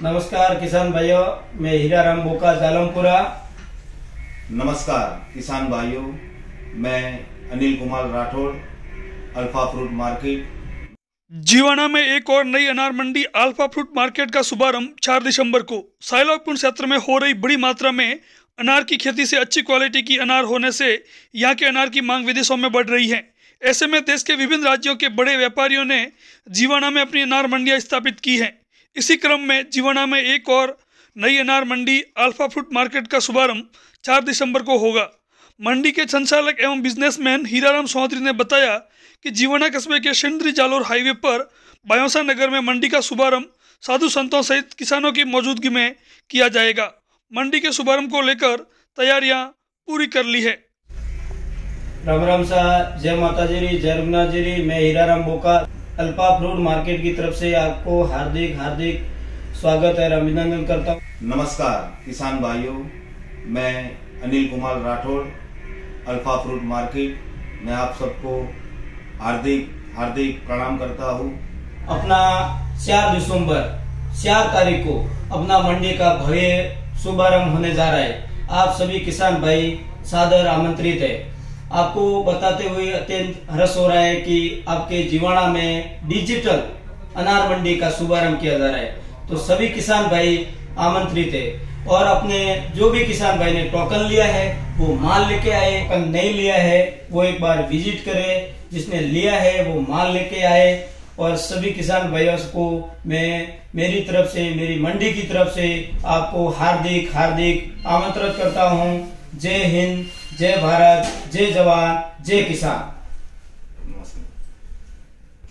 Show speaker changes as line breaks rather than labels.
नमस्कार किसान भाइयों मैं हीराराम बोका जालमपुरा।
नमस्कार किसान भाइयों मैं Anil Kumar Rathore alpha fruit market.
Jiwana में एक और नई अनार मंडी अल्फ़ा फ्रूट मार्केट का शुभारंभ 4 दिसंबर को। साइलापुर क्षेत्र में हो रही बड़ी मात्रा में अनार की खेती से अच्छी क्वालिटी की अनार होने से यहाँ के अनार की मांग विदेशों में बढ़ रही है। ऐसे में देश के विभिन्न राज्यों के बड़े व्यापारियों ने जीवाना में अपनी अनार मंडियाँ स्थापित की हैं। इसी क्रम में जीवाना में एक और नई अनार मंडी अल्फ़ा फ्रूट मार्केट का शुभारंभ 4 दिसंबर को होगा। मंडी के संचालक एवं बिजनेसमैन हीराराम चौधरी ने बताया कि जीवाना कस्बे के शेंद्री जालोर हाईवे पर बायोसा नगर में मंडी का शुभारंभ साधु संतों सहित किसानों की मौजूदगी में किया जाएगा। मंडी के शुभारंभ को लेकर तैयारियाँ पूरी कर ली है।
राम राम सा जय माता जी जय रघुनाथ जी मैं हीराराम बोका। अल्पा फ्रूट मार्केट की तरफ़ से आपको हार्दिक हार्दिक स्वागत है। अभिनंदन करता हूँ।
नमस्कार किसान भाइयों मैं Anil Kumar Rathore alpha fruit market. मैं आप सबको हार्दिक हार्दिक प्रणाम करता हूँ।
अपना चार दिसंबर चार तारीख को अपना मंडी का भव्य शुभारंभ होने जा रहा है। आप सभी किसान भाई सादर आमंत्रित है। आपको बताते हुए अत्यंत हर्ष हो रहा है कि आपके जीवाणा में डिजिटल अनार मंडी का शुभारंभ किया जा रहा है। तो सभी किसान भाई आमंत्रित है और अपने जो भी किसान भाई ने टोकन लिया है, वो माल लेके आए टोकन नहीं लिया है, वो एक बार विज़िट करे। जिसने लिया है, वो माल लेके आए और सभी किसान भाइयों को मैं मेरी तरफ़ से, मेरी मंडी की तरफ़ से आपको हार्दिक हार्दिक आमंत्रित करता हूँ। जय हिंद जय भारत जय जवान जय किसान।